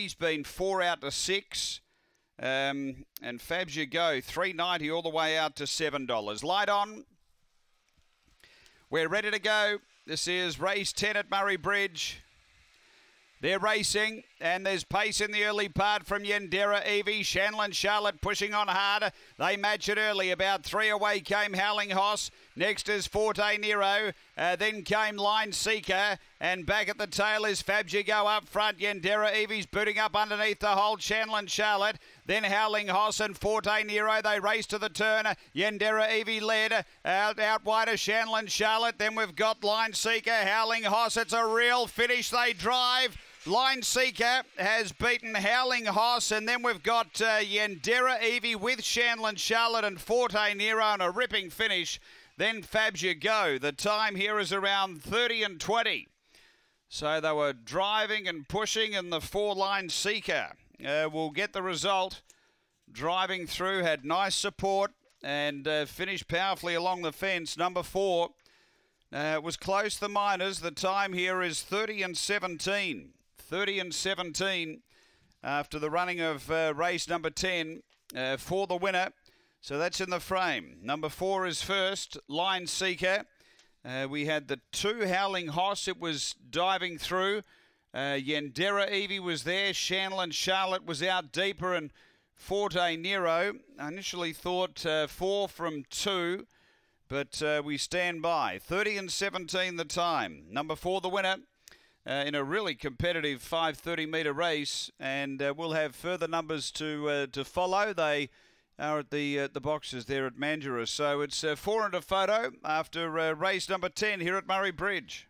He's been four out to six. Um, and Fabs you go, 390 all the way out to $7. Light on. We're ready to go. This is race 10 at Murray Bridge. They're racing, and there's pace in the early part from Yendera, Evie, Shanlin, Charlotte pushing on harder. They match it early. About three away came Howling Hoss. Next is Forte Nero. Uh, then came Line Seeker. And back at the tail is Fabs You Go up front. Yendera, Evie's booting up underneath the hold. Shanlin, Charlotte. Then Howling Hoss and Forte Nero. They race to the turn. Yendera, Evie led. Out, out wider, Shanlin, Charlotte. Then we've got Line Seeker, Howling Hoss. It's a real finish. They drive. Line Seeker has beaten Howling Hoss, and then we've got uh, Yendera Evie with Shanlin Charlotte and Forte Nero on a ripping finish. Then Fabs You Go. The time here is around 30 and 20. So they were driving and pushing, and the four line Seeker uh, will get the result. Driving through, had nice support, and uh, finished powerfully along the fence. Number four. Uh, it was close, the Minors. The time here is 30 and 17. 30 and 17 after the running of uh, race number 10 uh, for the winner. So that's in the frame. Number four is first, Line Seeker. Uh, we had the two Howling Hoss. It was diving through. Uh, Yendera Evie was there. Shanlin Charlotte was out deeper. And Forte Nero. I initially thought uh, four from two. But uh, we stand by. 30 and 17 the time. Number four, the winner uh, in a really competitive 530 metre race, and uh, we'll have further numbers to uh, to follow. They are at the uh, the boxes there at Mandurah, so it's uh, four and a photo after uh, race number 10 here at Murray Bridge.